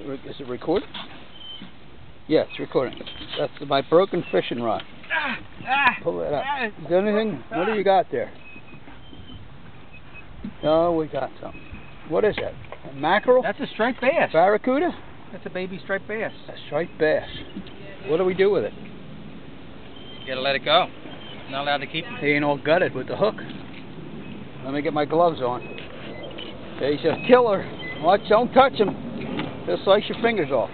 Is it, recording? Yeah, it's recording. That's my broken fishing rod. Ah, ah, Pull it up. ah, Is there anything? What do you got there? No, we got something. What is that? A mackerel? That's a striped bass. Barracuda? That's a baby striped bass. A striped bass. What do we do with it? You gotta let it go. Not allowed to keep him. He ain't all gutted with the hook. Let me get my gloves on. He's a killer. Watch, don't touch him. He'll slice your fingers off.